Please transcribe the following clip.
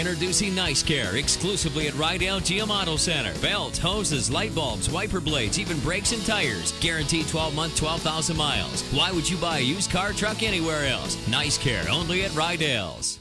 Introducing Nice Care exclusively at Rydell GM Auto Center. Belts, hoses, light bulbs, wiper blades, even brakes and tires. Guaranteed 12 month, 12,000 miles. Why would you buy a used car truck anywhere else? Nice Care only at Rydell's.